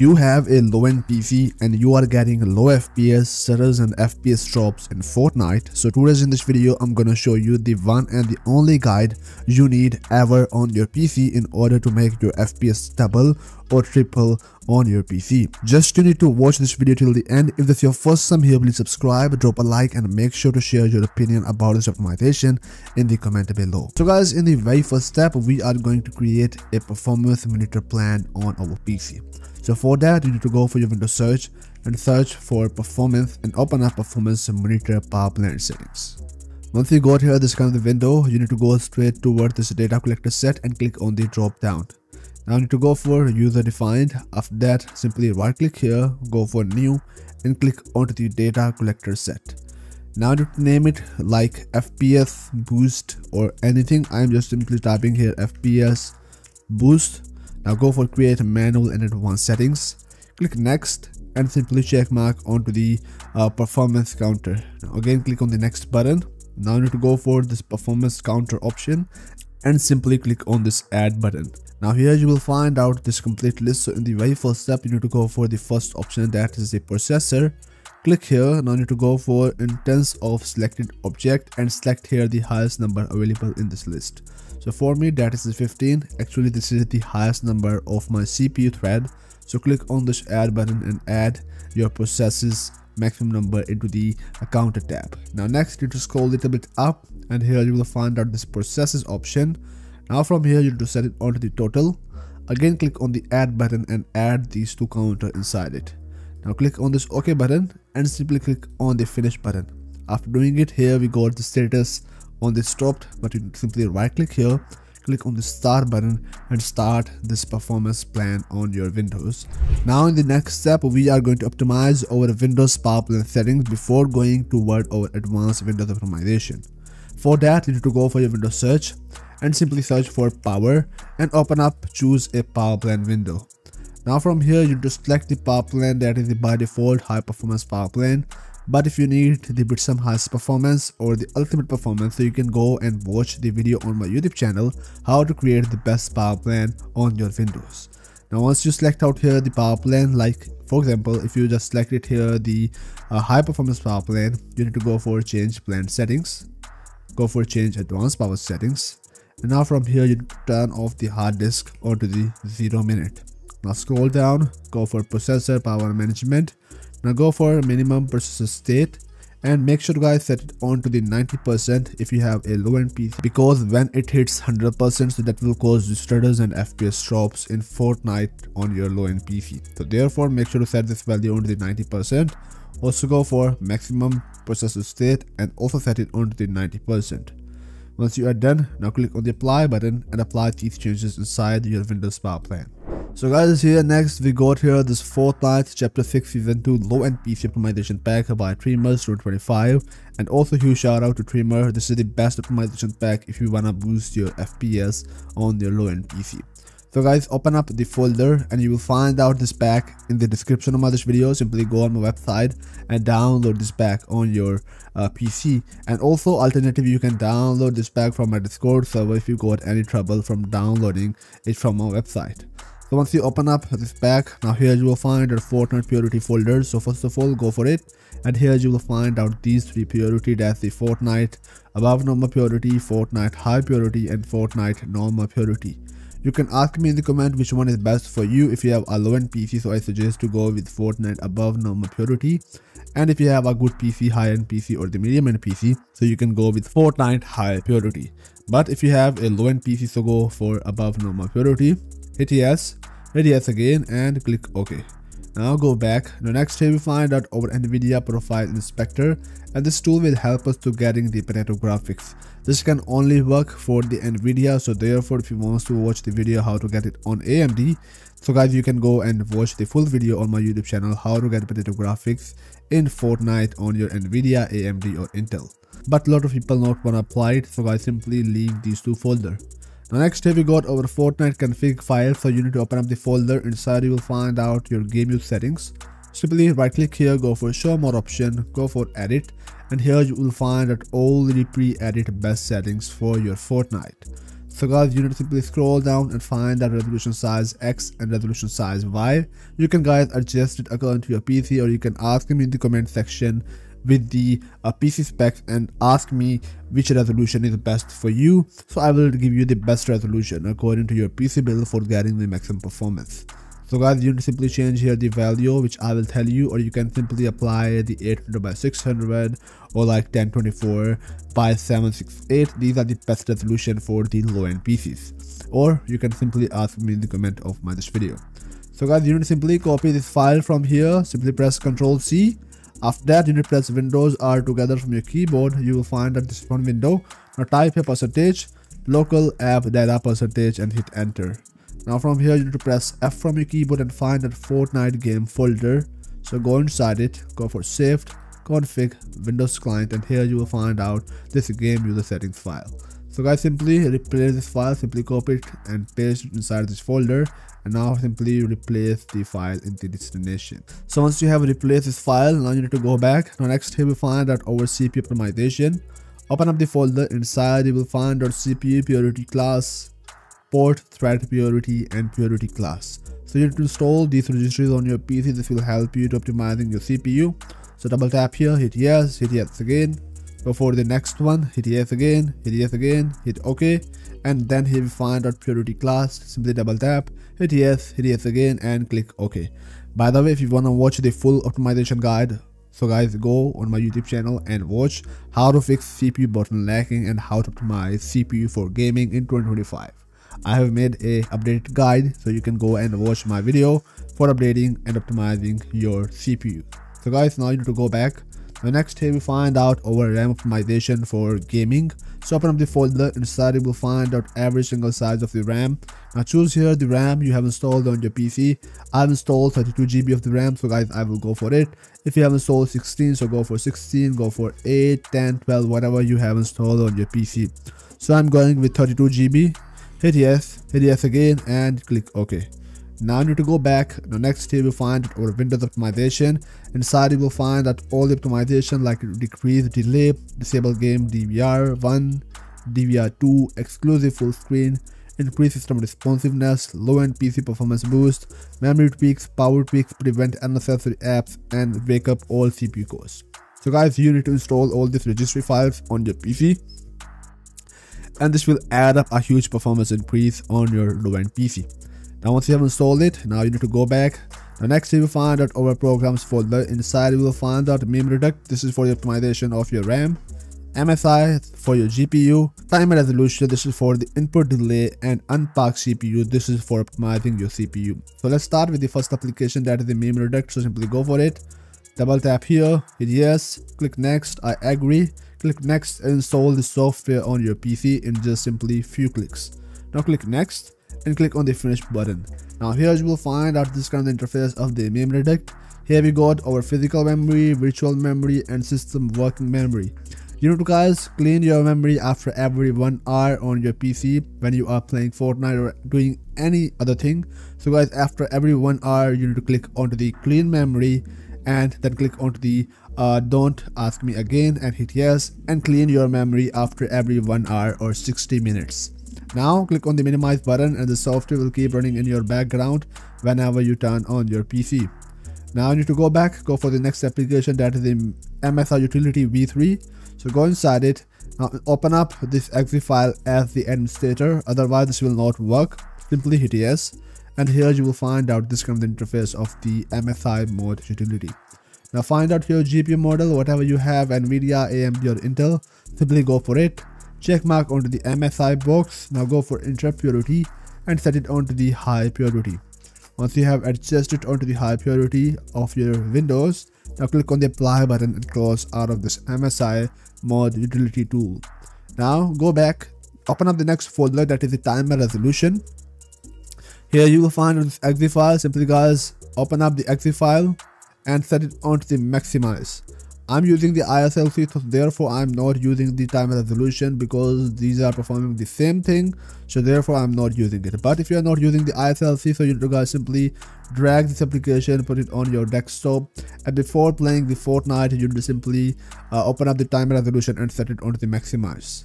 you have a low-end PC and you are getting low FPS, stutters and FPS drops in Fortnite. So today's in this video, I'm gonna show you the one and the only guide you need ever on your PC in order to make your FPS double or triple on your PC. Just you need to watch this video till the end. If this is your first time here, please subscribe, drop a like and make sure to share your opinion about this optimization in the comment below. So guys, in the very first step, we are going to create a performance monitor plan on our PC. So for that, you need to go for your Windows search and search for performance and open up performance monitor power plan settings. Once you got here this kind of the window, you need to go straight towards this data collector set and click on the drop down. Now you need to go for user defined. After that, simply right click here, go for new and click onto the data collector set. Now to name it like FPS boost or anything. I'm just simply typing here FPS boost now go for create manual and advanced settings. Click next and simply check mark onto the uh, performance counter. Now again click on the next button. Now you need to go for this performance counter option and simply click on this add button. Now here you will find out this complete list. So in the very first step you need to go for the first option that is the processor. Click here. Now you need to go for instance of selected object and select here the highest number available in this list. So for me that is the 15. Actually this is the highest number of my CPU thread. So click on this add button and add your processes maximum number into the counter tab. Now next you need to scroll a little bit up and here you will find out this processes option. Now from here you need to set it onto the total. Again click on the add button and add these two counter inside it. Now click on this OK button and simply click on the finish button. After doing it here we got the status on this stopped but you simply right click here click on the start button and start this performance plan on your windows now in the next step we are going to optimize our windows power plan settings before going toward our advanced windows optimization for that you need to go for your windows search and simply search for power and open up choose a power plan window. Now from here you just select the power plan that is the by default high performance power plan but if you need the Bitsum highest performance or the ultimate performance so you can go and watch the video on my youtube channel how to create the best power plan on your windows. Now once you select out here the power plan like for example if you just select it here the uh, high performance power plan you need to go for change plan settings. Go for change advanced power settings now from here you turn off the hard disk onto the zero minute now scroll down go for processor power management now go for minimum processor state and make sure guys set it on to the 90% if you have a low end PC because when it hits 100% so that will cause stutters and FPS drops in Fortnite on your low end PC. So therefore make sure to set this value on to the 90%. Also go for maximum processor state and also set it on to the 90%. Once you are done, now click on the apply button and apply these changes inside your Windows Power Plan. So guys here next we got here this Fortnite chapter 6 season 2 low end PC optimization pack by Tremors 25 and also huge shout out to Tremor this is the best optimization pack if you wanna boost your FPS on your low end PC. So guys open up the folder and you will find out this pack in the description of my this video simply go on my website and download this pack on your uh, PC and also alternative you can download this pack from my discord server if you got any trouble from downloading it from my website. So once you open up this pack, now here you will find our Fortnite priority folder. So first of all, go for it. And here you will find out these three priority that's the Fortnite above normal priority, Fortnite high priority and Fortnite normal priority. You can ask me in the comment which one is best for you if you have a low end PC so I suggest to go with Fortnite above normal priority and if you have a good PC, high end PC or the medium end PC so you can go with Fortnite high priority. But if you have a low end PC so go for above normal priority hit yes, hit yes again and click OK. Now go back. Now next here we find out our NVIDIA Profile Inspector and this tool will help us to getting the potato graphics. This can only work for the NVIDIA so therefore if you want to watch the video how to get it on AMD so guys you can go and watch the full video on my YouTube channel how to get potato graphics in Fortnite on your NVIDIA, AMD or Intel. But a lot of people not wanna apply it so guys simply leave these two folder. Now next here we got our Fortnite config file so you need to open up the folder inside you will find out your game use settings. Simply right click here go for show more option go for edit and here you will find out all the pre-edit best settings for your Fortnite. So guys, you need to simply scroll down and find that resolution size X and resolution size Y. You can guys adjust it according to your PC or you can ask me in the comment section with the uh, PC specs and ask me which resolution is best for you. So I will give you the best resolution according to your PC build for getting the maximum performance. So guys, you simply change here the value which I will tell you or you can simply apply the 800 by 600 or like 1024 by 768. These are the best resolution for the low-end PCs. Or you can simply ask me in the comment of my this video. So guys, you need to simply copy this file from here. Simply press Ctrl C after that, you need to press Windows R together from your keyboard. You will find that this one window. Now type a percentage, local app data percentage and hit enter. Now from here, you need to press F from your keyboard and find that Fortnite game folder. So go inside it, go for saved, config, Windows client and here you will find out this game user settings file. So guys simply replace this file, simply copy it and paste it inside this folder and now simply replace the file in the destination. So once you have replaced this file, now you need to go back. Now next here we find that our CPU optimization. Open up the folder, inside you will find our CPU priority class, port, thread priority and priority class. So you need to install these registries on your PC. This will help you to optimizing your CPU. So double tap here, hit yes, hit yes again, go for the next one hit yes again hit yes again hit ok and then here we find our priority class simply double tap hit yes hit yes again and click ok by the way if you want to watch the full optimization guide so guys go on my youtube channel and watch how to fix cpu bottlenecking and how to optimize cpu for gaming in 2025 i have made a updated guide so you can go and watch my video for updating and optimizing your cpu so guys now you need to go back next here we find out our RAM optimization for gaming. So open up the folder, inside you will find out every single size of the RAM. Now choose here the RAM you have installed on your PC. I've installed 32GB of the RAM, so guys I will go for it. If you have installed 16, so go for 16, go for 8, 10, 12, whatever you have installed on your PC. So I'm going with 32GB. Hit yes, hit yes again and click OK. Now you need to go back. The next here we find our Windows optimization. Inside you will find that all the optimization like decrease delay, disable game DVR1, DVR2, exclusive full screen, increase system responsiveness, low-end PC performance boost, memory tweaks, power tweaks, prevent unnecessary apps, and wake up all CPU cores. So guys, you need to install all these registry files on your PC and this will add up a huge performance increase on your low-end PC. Now once you have installed it, now you need to go back. Now next you will find that our programs folder. Inside you will find out MemReduct. This is for the optimization of your RAM. MSI for your GPU, timer resolution, this is for the input delay and unpark CPU, this is for optimizing your CPU. So let's start with the first application that is the MemReduct, so simply go for it. Double tap here, hit yes, click next, I agree, click next install the software on your PC in just simply few clicks. Now click next and click on the finish button. Now here you will find out this kind of interface of the MemReduct. Here we got our physical memory, virtual memory and system working memory. You need to guys clean your memory after every one hour on your PC when you are playing Fortnite or doing any other thing. So guys after every one hour you need to click onto the clean memory and then click onto the uh, don't ask me again and hit yes and clean your memory after every one hour or 60 minutes. Now click on the minimize button and the software will keep running in your background whenever you turn on your PC. Now you need to go back, go for the next application that is the MSI utility v3. So go inside it, now open up this exe file as the administrator, otherwise this will not work. Simply hit yes and here you will find out this kind of interface of the MSI mode utility. Now find out your GPU model, whatever you have, NVIDIA, AMD or Intel, simply go for it check mark onto the MSI box. Now go for interrupt priority and set it onto the high priority. Once you have adjusted onto the high priority of your Windows, now click on the apply button and close out of this MSI mod utility tool. Now go back, open up the next folder that is the timer resolution. Here you will find this exe file, simply guys open up the exe file and set it onto the maximize. I'm using the ISLC so therefore I'm not using the time resolution because these are performing the same thing so therefore I'm not using it. But if you're not using the ISLC so you guys simply drag this application put it on your desktop and before playing the Fortnite you just simply uh, open up the time resolution and set it onto the maximize.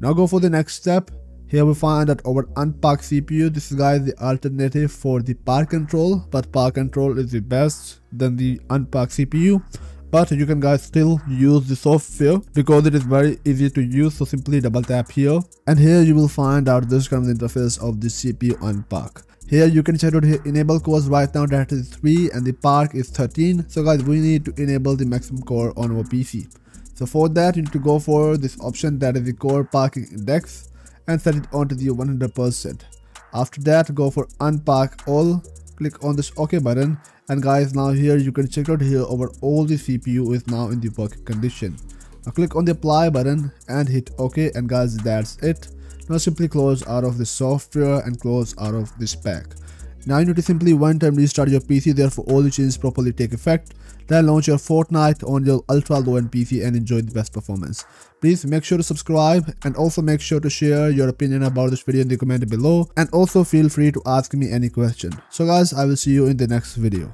Now go for the next step. Here we find that our unpark CPU, this guy is the alternative for the park control, but park control is the best than the unpark CPU but you can guys still use the software because it is very easy to use. So simply double tap here. And here you will find out this of interface of the CPU unpark here you can check out here enable cores right now. That is 3 and the park is 13 so guys we need to enable the maximum core on our PC so for that you need to go for this option that is the core parking index and set it onto the 100%. After that go for unpark all. Click on this ok button and guys now here you can check out here over all the cpu is now in the working condition. Now click on the apply button and hit ok and guys that's it. Now simply close out of the software and close out of this pack now you need to simply one time restart your PC therefore all the changes properly take effect. Then launch your Fortnite on your ultra low end PC and enjoy the best performance. Please make sure to subscribe and also make sure to share your opinion about this video in the comment below and also feel free to ask me any question. So guys I will see you in the next video.